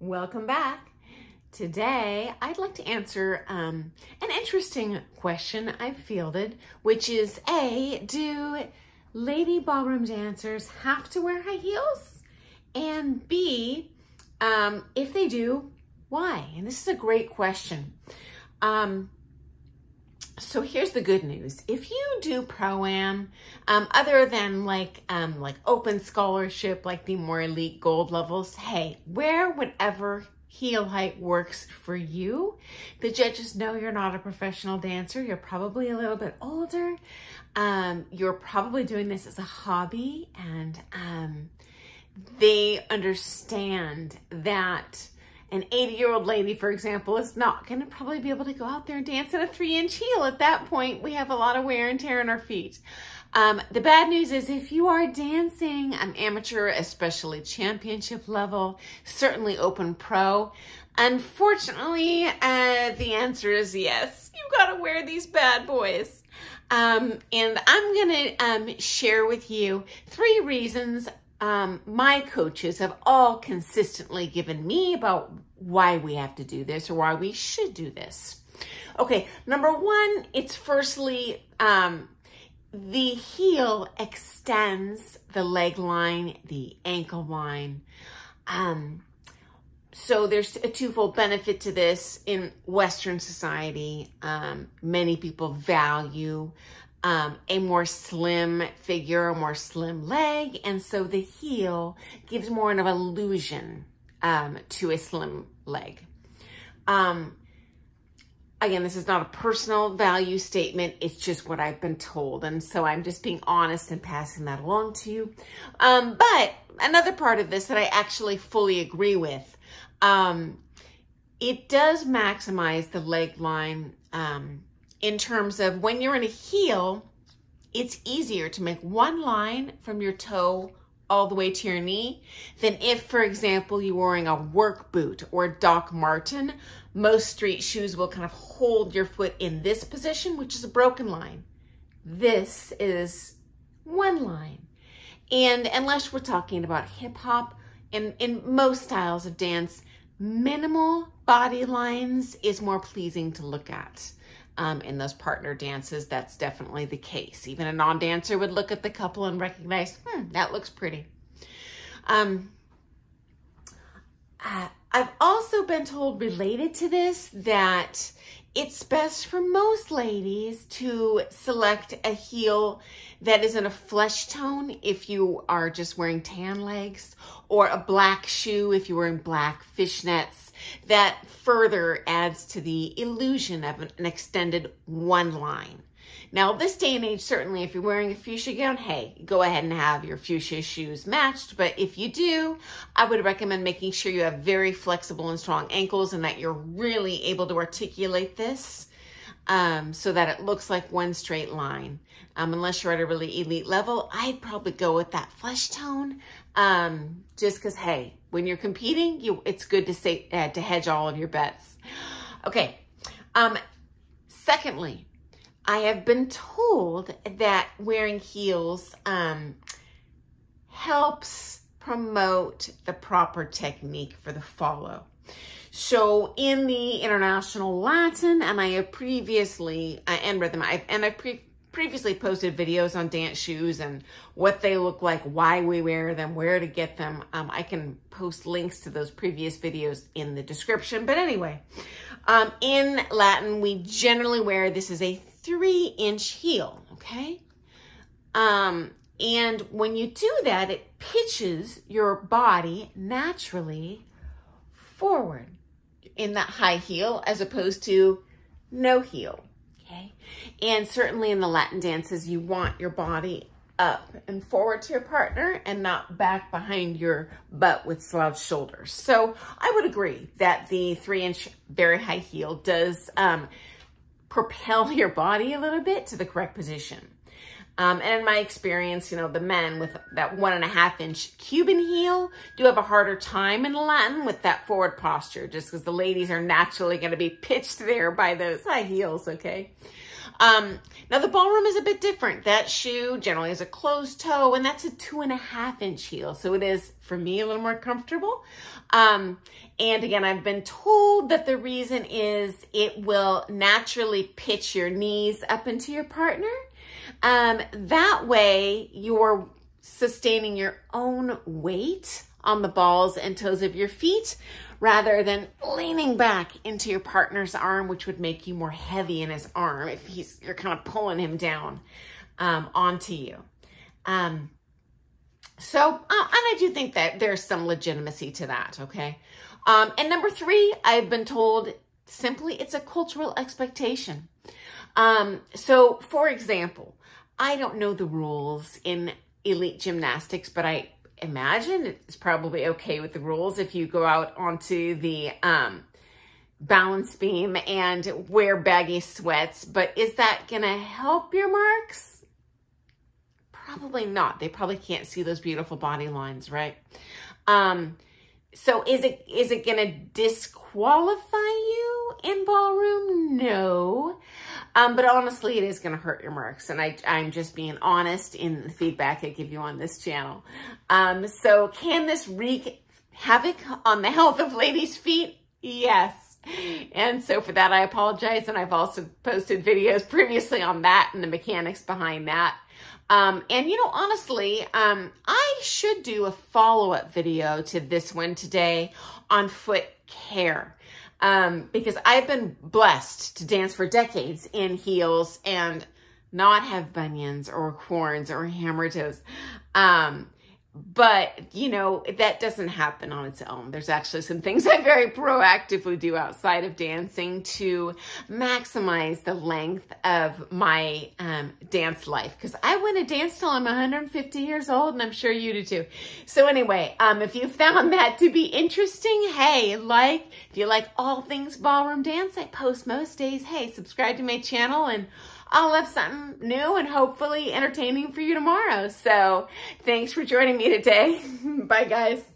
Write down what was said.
Welcome back. Today, I'd like to answer um, an interesting question I've fielded, which is A, do lady ballroom dancers have to wear high heels? And B, um, if they do, why? And this is a great question. Um, so here's the good news. If you do pro-am, um, other than like um, like open scholarship, like the more elite gold levels, hey, wear whatever heel height works for you. The judges know you're not a professional dancer. You're probably a little bit older. Um, you're probably doing this as a hobby and um, they understand that an 80 year old lady, for example, is not going to probably be able to go out there and dance in a three inch heel. At that point, we have a lot of wear and tear in our feet. Um, the bad news is if you are dancing an amateur, especially championship level, certainly open pro, unfortunately, uh, the answer is yes. You've got to wear these bad boys. Um, and I'm going to um, share with you three reasons um, my coaches have all consistently given me about why we have to do this or why we should do this. Okay, number one, it's firstly, um, the heel extends the leg line, the ankle line. Um, so there's a twofold benefit to this in Western society. Um, many people value um, a more slim figure, a more slim leg. And so the heel gives more of an illusion um, to a slim leg. Um, again, this is not a personal value statement. It's just what I've been told. And so I'm just being honest and passing that along to you. Um, but another part of this that I actually fully agree with, um, it does maximize the leg line um, in terms of when you're in a heel, it's easier to make one line from your toe all the way to your knee than if, for example, you're wearing a work boot or a Doc Marten. Most street shoes will kind of hold your foot in this position, which is a broken line. This is one line. And unless we're talking about hip hop, in, in most styles of dance, minimal body lines is more pleasing to look at um, in those partner dances, that's definitely the case. Even a non-dancer would look at the couple and recognize, hmm, that looks pretty. Um, uh, I've also been told related to this that it's best for most ladies to select a heel that is in a flesh tone if you are just wearing tan legs or a black shoe if you're wearing black fishnets that further adds to the illusion of an extended one line. Now, this day and age, certainly if you're wearing a fuchsia gown, hey, go ahead and have your fuchsia shoes matched. But if you do, I would recommend making sure you have very flexible and strong ankles and that you're really able to articulate this um, so that it looks like one straight line. Um, unless you're at a really elite level, I'd probably go with that flesh tone um, just because, hey, when you're competing, you it's good to say uh, to hedge all of your bets. Okay. Um, secondly, I have been told that wearing heels um, helps promote the proper technique for the follow. So in the International Latin, and I have previously, uh, and rhythm, I've, and I've pre previously posted videos on dance shoes and what they look like, why we wear them, where to get them. Um, I can post links to those previous videos in the description. But anyway, um, in Latin, we generally wear, this is a three inch heel, okay? Um, and when you do that, it pitches your body naturally forward in that high heel as opposed to no heel, okay? And certainly in the Latin dances, you want your body up and forward to your partner and not back behind your butt with slouched shoulders. So I would agree that the three inch very high heel does um, propel your body a little bit to the correct position. Um, and in my experience, you know, the men with that one and a half inch Cuban heel do have a harder time in Latin with that forward posture, just because the ladies are naturally going to be pitched there by those high heels, okay? Um, now the ballroom is a bit different. That shoe generally has a closed toe and that's a two and a half inch heel. So it is, for me, a little more comfortable. Um, and again, I've been told that the reason is it will naturally pitch your knees up into your partner. Um, that way you're sustaining your own weight on the balls and toes of your feet rather than leaning back into your partner's arm, which would make you more heavy in his arm if he's you're kind of pulling him down um, onto you. Um, so, uh, and I do think that there's some legitimacy to that, okay? Um, and number three, I've been told simply it's a cultural expectation. Um, so, for example, I don't know the rules in elite gymnastics, but I imagine it's probably okay with the rules if you go out onto the um, balance beam and wear baggy sweats. But is that to help your marks? Probably not. They probably can't see those beautiful body lines, right? Um, so is it is it going to disqualify you in ballroom? No. Um, but honestly, it is going to hurt your marks. And I, I'm just being honest in the feedback I give you on this channel. Um, so can this wreak havoc on the health of ladies' feet? Yes. And so for that, I apologize. And I've also posted videos previously on that and the mechanics behind that. Um, and you know, honestly, um, I should do a follow-up video to this one today on foot care. Um, because I've been blessed to dance for decades in heels and not have bunions or corns or hammer toes. Um, but you know that doesn't happen on its own. There's actually some things i very proactively do outside of dancing to maximize the length of my um, dance life. Because i want to dance till i'm 150 years old and i'm sure you do too. So anyway um, if you found that to be interesting hey like if you like all things ballroom dance i post most days. Hey subscribe to my channel and I'll have something new and hopefully entertaining for you tomorrow. So thanks for joining me today. Bye, guys.